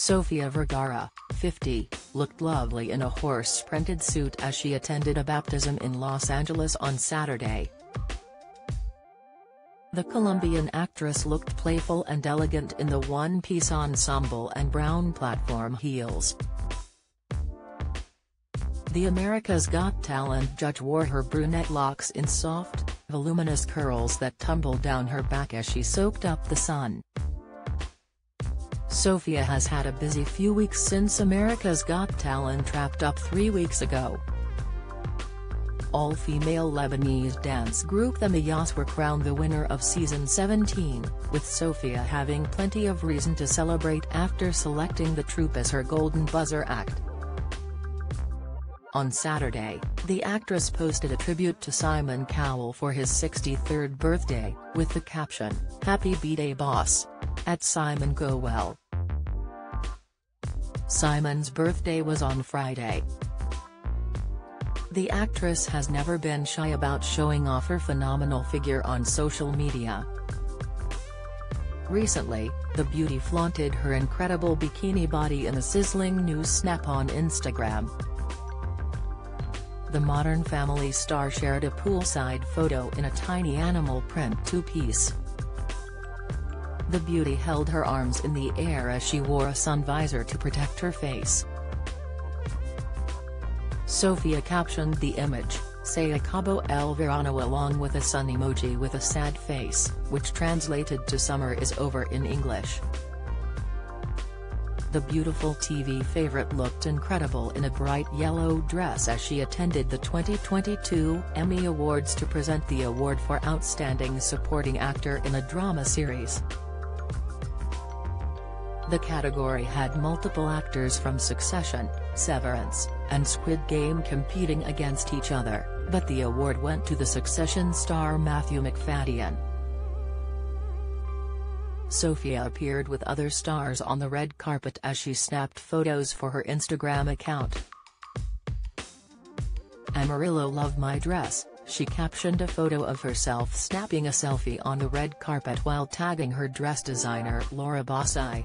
Sofia Vergara, 50, looked lovely in a horse-printed suit as she attended a baptism in Los Angeles on Saturday. The Colombian actress looked playful and elegant in the one-piece ensemble and brown platform heels. The America's Got Talent judge wore her brunette locks in soft, voluminous curls that tumbled down her back as she soaked up the sun. Sofia has had a busy few weeks since America's Got Talent wrapped up three weeks ago. All-female Lebanese dance group the Mayyas were crowned the winner of season 17, with Sofia having plenty of reason to celebrate after selecting the troupe as her Golden Buzzer act. On Saturday, the actress posted a tribute to Simon Cowell for his 63rd birthday, with the caption, Happy B-Day boss. At Simon Cowell. Simon's birthday was on Friday. The actress has never been shy about showing off her phenomenal figure on social media. Recently, the beauty flaunted her incredible bikini body in a sizzling new snap on Instagram. The Modern Family star shared a poolside photo in a tiny animal print two-piece. The beauty held her arms in the air as she wore a sun visor to protect her face. Sofia captioned the image, Se acabó el verano along with a sun emoji with a sad face, which translated to summer is over in English. The beautiful TV favorite looked incredible in a bright yellow dress as she attended the 2022 Emmy Awards to present the award for Outstanding Supporting Actor in a Drama Series. The category had multiple actors from Succession, Severance, and Squid Game competing against each other, but the award went to the Succession star Matthew Macfadyen. Sofia appeared with other stars on the red carpet as she snapped photos for her Instagram account. Amarillo love my dress, she captioned a photo of herself snapping a selfie on the red carpet while tagging her dress designer Laura Bossai.